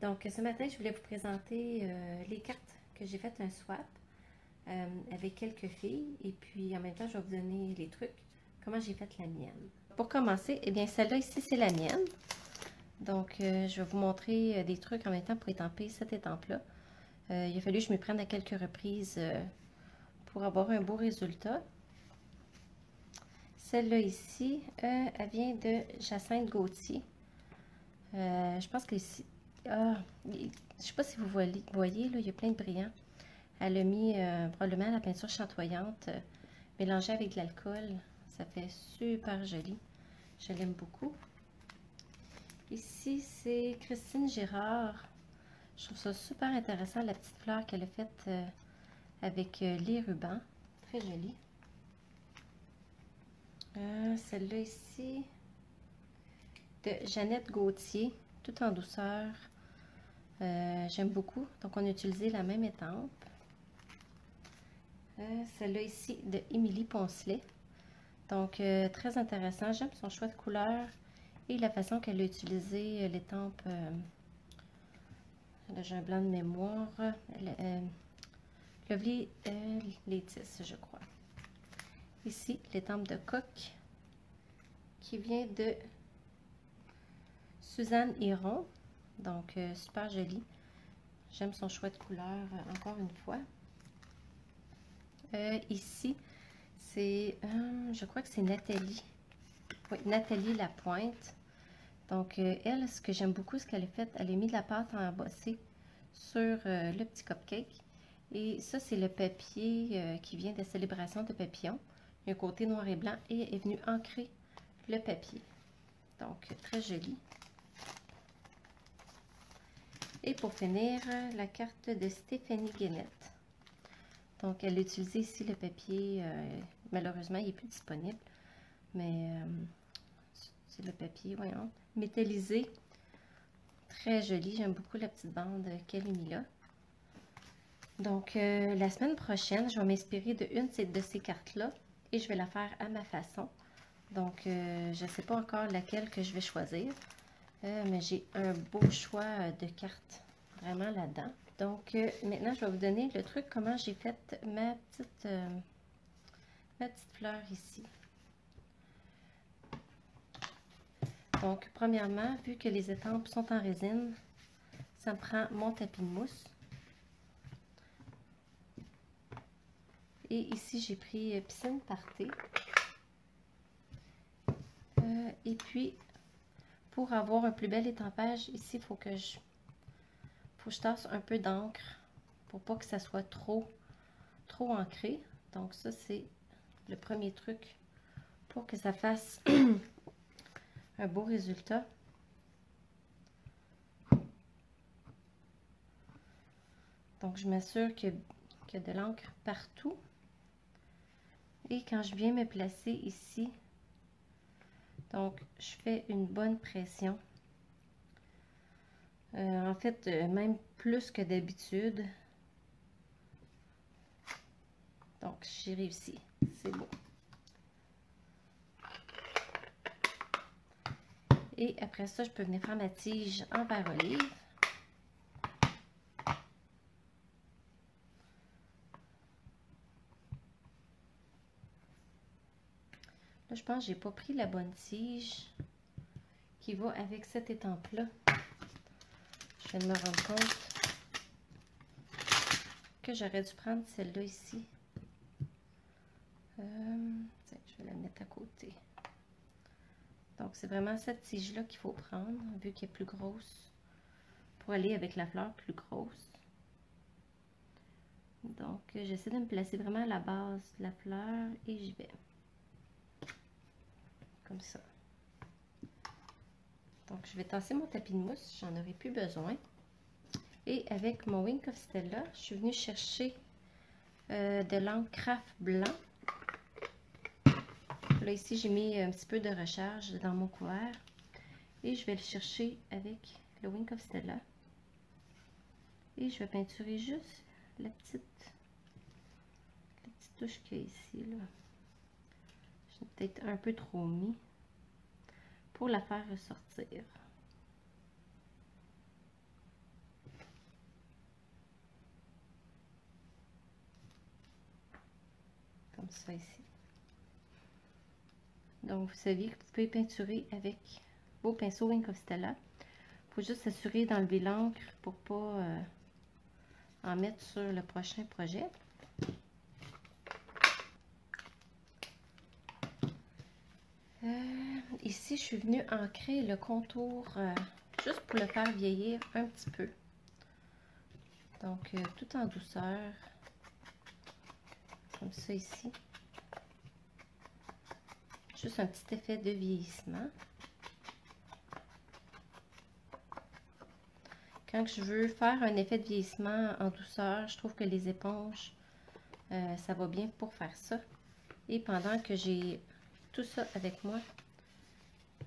Donc, ce matin, je voulais vous présenter euh, les cartes que j'ai faites un swap euh, avec quelques filles. Et puis, en même temps, je vais vous donner les trucs, comment j'ai fait la mienne. Pour commencer, eh bien, celle-là ici, c'est la mienne. Donc, euh, je vais vous montrer des trucs en même temps pour étamper cette étampe-là. il a fallu que je me prenne à quelques reprises pour avoir un beau résultat. Celle-là ici, elle vient de Jacinthe Gauthier. Euh, je pense que ici, ah, je sais pas si vous voyez, là, il y a plein de brillants. Elle a mis euh, probablement la peinture chatoyante mélangée avec de l'alcool. Ça fait super joli. Je l'aime beaucoup. Ici, c'est Christine Girard. Je trouve ça super intéressant, la petite fleur qu'elle a faite avec les rubans. Très jolie. Euh, celle-là ici, de Jeannette Gauthier, tout en douceur. Euh, j'aime beaucoup. Donc, on a utilisé la même étampe. Euh, celle-là ici, de Émilie Poncelet. Donc, très intéressant. J'aime son choix de couleur et la façon qu'elle a utilisé l'étampe. j'ai un blanc de mémoire. Lovely Létis, je crois. Ici, l'étampe de coque qui vient de Suzanne Hiron. Donc, euh, super joli. J'aime son choix de couleur, euh, encore une fois. Euh, ici, c'est, je crois que c'est Nathalie. Oui, Nathalie Lapointe. Donc, elle, ce que j'aime beaucoup, ce qu'elle a fait, elle a mis de la pâte en embossé sur le petit cupcake. Et ça, c'est le papier qui vient de célébration de papillons un côté noir et blanc et est venu ancrer le papier. Donc, très joli. Et pour finir, la carte de Stéphanie Guénette. Donc, elle a utilisé ici le papier. Euh, malheureusement, il n'est plus disponible. Mais euh, c'est le papier, voyons, métallisé. Très joli. J'aime beaucoup la petite bande qu'elle a mis là. Donc, euh, la semaine prochaine, je vais m'inspirer de une de ces cartes-là et je vais la faire à ma façon. Donc, je ne sais pas encore laquelle que je vais choisir, euh, mais j'ai un beau choix de cartes vraiment là-dedans. Donc, euh, maintenant, je vais vous donner le truc, comment j'ai fait ma petite, ma petite fleur ici. Donc, premièrement, vu que les étampes sont en résine, ça me prend mon tapis de mousse. Et ici, j'ai pris euh, piscine party. Euh, et puis, pour avoir un plus bel étampage, ici, il faut que je faut que tasse un peu d'encre pour pas que ça soit trop, trop ancré. Donc ça, c'est le premier truc pour que ça fasse un beau résultat. Donc, je m'assure qu'il y a de l'encre partout. Et quand je viens me placer ici, donc je fais une bonne pression. Euh, en fait, euh, même plus que d'habitude. Donc, j'ai réussi. C'est beau. Et après ça, je peux venir faire ma tige en verre pense que j'ai pas pris la bonne tige qui va avec cette étampe-là. Je viens de me rendre compte que j'aurais dû prendre celle-là ici. Euh, je vais la mettre à côté. Donc, c'est vraiment cette tige-là qu'il faut prendre, vu qu'elle est plus grosse, pour aller avec la fleur plus grosse. Donc, j'essaie de me placer vraiment à la base de la fleur et j'y vais comme ça. Donc, je vais tasser mon tapis de mousse, j'en aurai plus besoin. Et avec mon Wink of Stella, je suis venue chercher euh, de l'encre blanc. Là, ici, j'ai mis un petit peu de recharge dans mon couvert. Et je vais le chercher avec le Wink of Stella. Et je vais peinturer juste la petite, la petite touche qu'il y a ici. Là Peut-être un peu trop mis pour la faire ressortir. Comme ça ici. Donc, vous savez que vous pouvez peinturer avec vos pinceaux Incostella. Il faut juste s'assurer d'enlever l'encre pour pas euh, en mettre sur le prochain projet. Ici, je suis venue ancrer le contour euh, juste pour le faire vieillir un petit peu. Donc, tout en douceur. Comme ça ici. Juste un petit effet de vieillissement. Quand je veux faire un effet de vieillissement en douceur, je trouve que les éponges, euh, ça va bien pour faire ça. Et pendant que j'ai tout ça avec moi,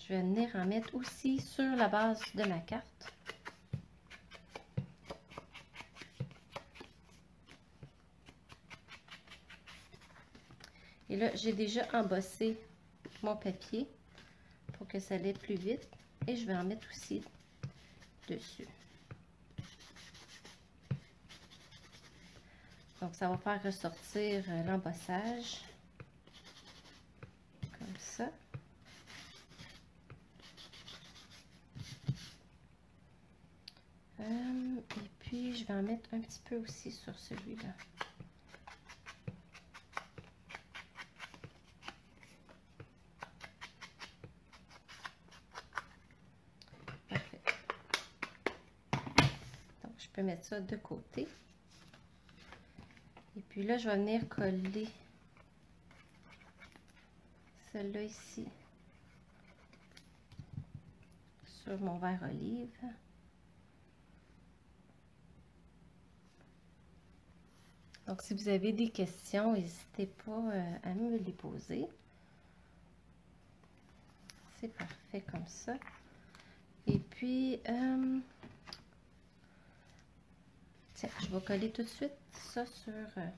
je vais venir en mettre aussi sur la base de ma carte. Et là, j'ai déjà embossé mon papier pour que ça aille plus vite. Et je vais en mettre aussi dessus. Donc, ça va faire ressortir euh, l'embossage. Comme ça. Euh, et puis, je vais en mettre un petit peu aussi sur celui-là. mettre ça de côté. Et puis là, je vais venir coller celle-là ici sur mon verre olive. Donc, si vous avez des questions, n'hésitez pas euh, à me les poser. C'est parfait comme ça. Et puis, euh, je vais coller tout de suite ça sur, euh,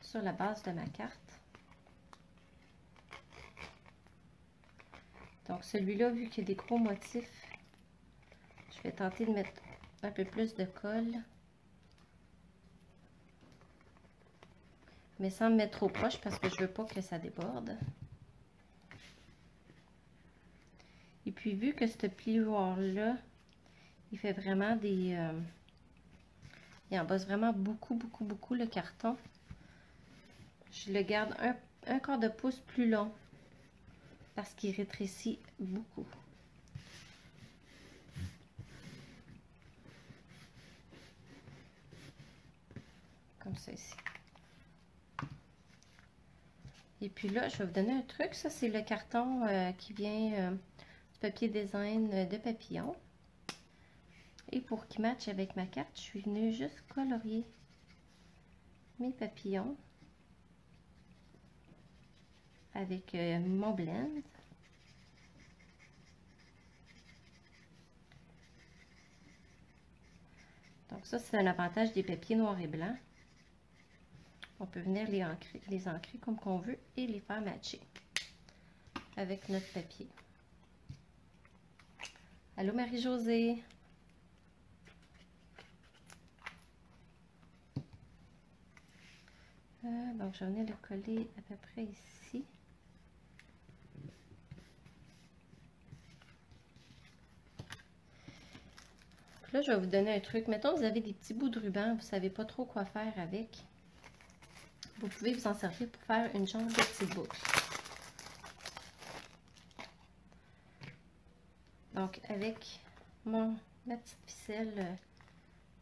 sur la base de ma carte. Donc celui-là, vu qu'il y a des gros motifs, je vais tenter de mettre un peu plus de colle. Mais sans me mettre trop proche parce que je veux pas que ça déborde. Et puis vu que ce plioir-là, il fait vraiment des... Euh, il embosse vraiment beaucoup, beaucoup, beaucoup le carton. Je le garde un, quart de pouce plus long parce qu'il rétrécit beaucoup. Comme ça ici. Et puis là, je vais vous donner un truc. Ça, c'est le carton euh, qui vient euh, du papier design de papillon. Et pour qu'il matche avec ma carte, je suis venue juste colorier mes papillons avec euh, mon blend. Donc ça, c'est un avantage des papiers noirs et blancs. On peut venir les ancrer, les comme qu'on veut et les faire matcher avec notre papier. Allô Marie-Josée! Euh, donc, je venais le coller à peu près ici. Là, je vais vous donner un truc. Mettons, vous avez des petits bouts de ruban, vous ne savez pas trop quoi faire avec. Vous pouvez vous en servir pour faire une jambe de petite boucle. Donc, avec mon, ma petite ficelle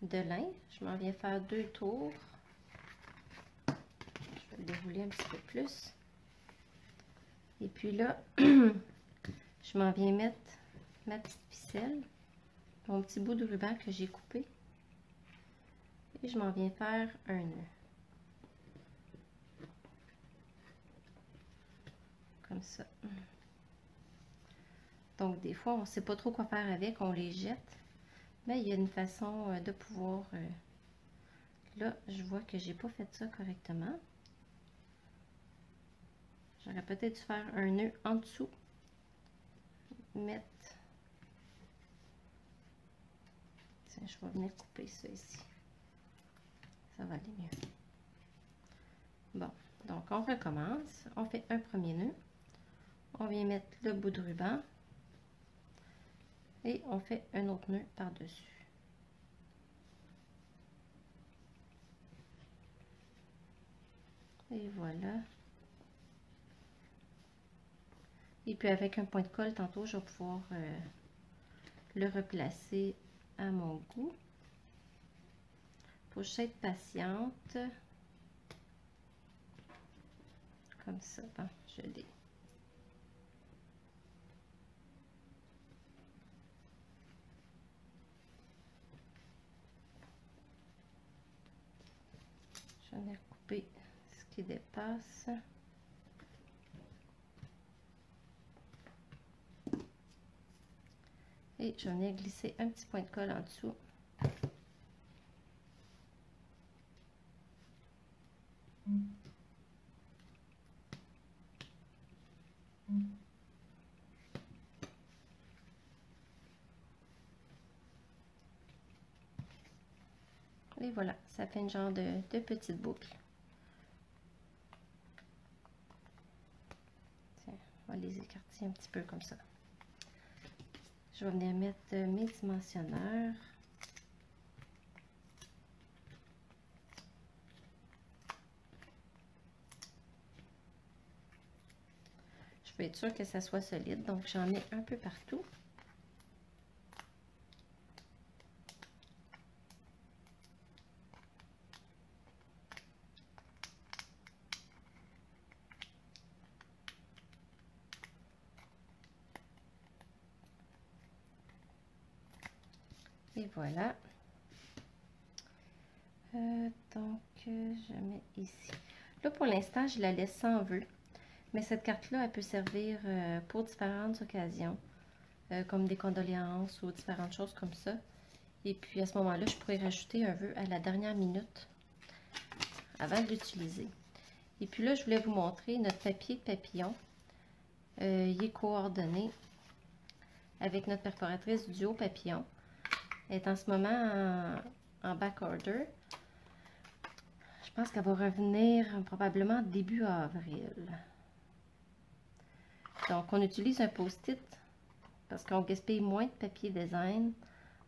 de lin, je m'en viens faire deux tours dérouler un petit peu plus. Et puis là, je m'en viens mettre ma petite ficelle, mon petit bout de ruban que j'ai coupé. Et je m'en viens faire un nœud. Ça. Donc, des fois, on ne sait pas trop quoi faire avec, on les jette. Mais il y a une façon euh, de pouvoir... Euh, là, je vois que j'ai pas fait ça correctement. J'aurais peut-être dû faire un nœud en dessous. Mettre. Tiens, je vais venir couper ça ici. Ça va aller mieux. Bon, Donc, on recommence. On fait un premier nœud. On vient mettre le bout de ruban. Et on fait un autre nœud par-dessus. Et voilà. Et puis avec un point de colle, tantôt, je vais pouvoir euh, le replacer à mon goût. Faut être patiente. Comme ça. Bon, je l'ai. J'en ai coupé ce qui dépasse. Et j'en ai glissé un petit point de colle en dessous. Et voilà, ça fait une genre de, de petite boucle. Tiens, on va les un petit peu comme ça. Je vais venir mettre mes dimensionneurs. Je veux être sûr que ça soit solide, donc j'en mets un peu partout. Et voilà. Euh, donc, euh, je mets ici. Là, pour l'instant, je la laisse sans vœux. Mais cette carte-là, elle peut servir euh, pour différentes occasions, comme des condoléances ou différentes choses comme ça. Et puis, à ce moment-là, je pourrais rajouter un vœu à la dernière minute avant de l'utiliser. Et puis là, je voulais vous montrer notre papier de papillon. il est coordonné avec notre perforatrice duo papillon est en ce moment en, back order. Je pense qu'elle va revenir probablement début avril. Donc, on utilise un post-it parce qu'on gaspille moins de papier design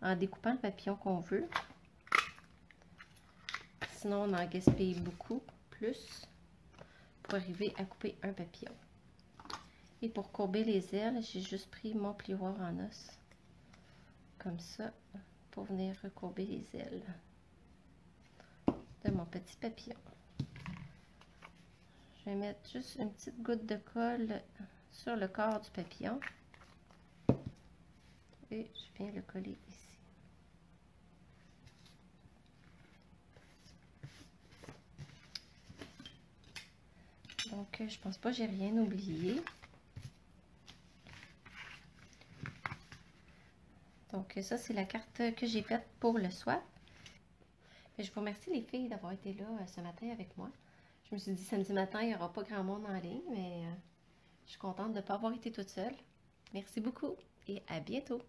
en découpant le papillon qu'on veut. Sinon, on en gaspille beaucoup plus pour arriver à couper un papillon. Et pour courber les ailes, j'ai juste pris mon plioir en os. Comme ça pour venir recourber les ailes de mon petit papillon. Je vais mettre juste une petite goutte de colle sur le corps du papillon et je viens le coller ici. Donc, je pense pas j'ai rien oublié. Ça, c'est la carte que j'ai faite pour le swap. je vous remercie les filles d'avoir été là euh, ce matin avec moi. Je me suis dit samedi matin, il n'y aura pas grand monde en ligne, mais euh, je suis contente de ne pas avoir été toute seule. Merci beaucoup et à bientôt!